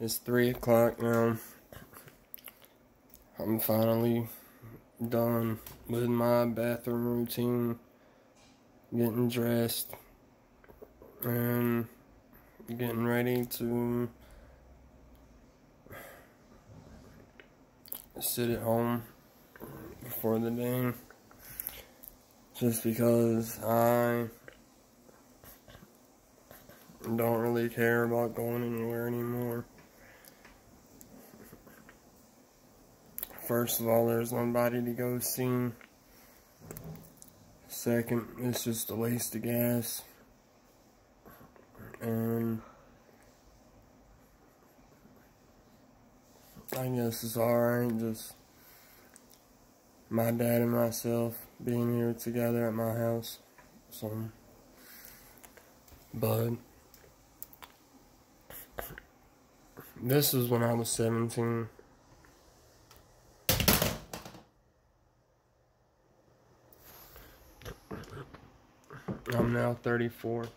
It's 3 o'clock now. I'm finally done with my bathroom routine, getting dressed, and getting ready to sit at home before the day. Just because I don't really care about going anywhere anymore. First of all, there's nobody to go see. Second, it's just a waste of gas. And I guess it's alright, just my dad and myself being here together at my house. So, but this is when I was 17. I'm now 34.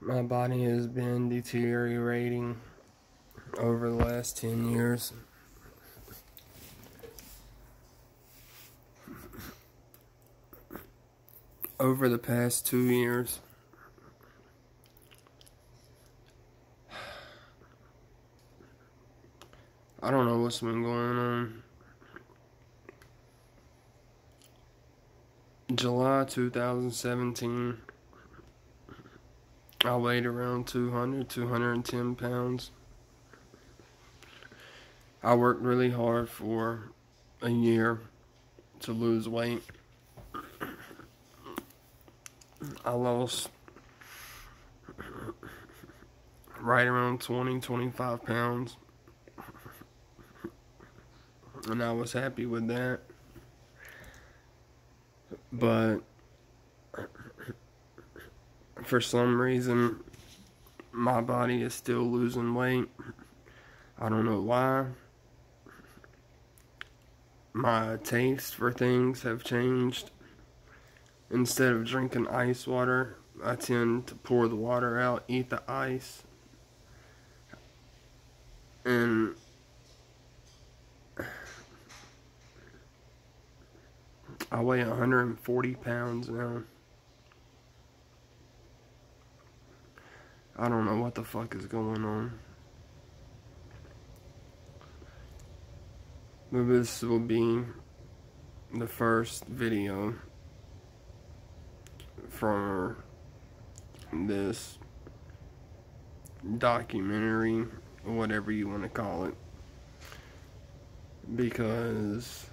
My body has been deteriorating over the last 10 years. Over the past two years. I don't know what's been going on. July 2017, I weighed around 200, 210 pounds. I worked really hard for a year to lose weight. I lost right around 20, 25 pounds. And I was happy with that. But for some reason, my body is still losing weight. I don't know why. My taste for things have changed. Instead of drinking ice water, I tend to pour the water out, eat the ice. And I weigh 140 pounds now. I don't know what the fuck is going on. But this will be the first video from this documentary, or whatever you want to call it. Because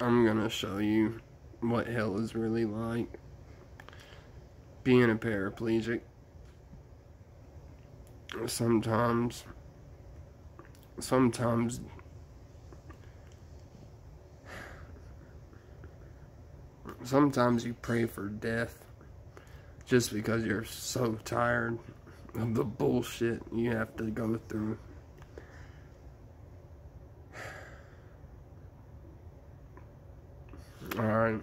I'm gonna show you what hell is really like being a paraplegic. Sometimes, sometimes, sometimes you pray for death just because you're so tired of the bullshit you have to go through. Right.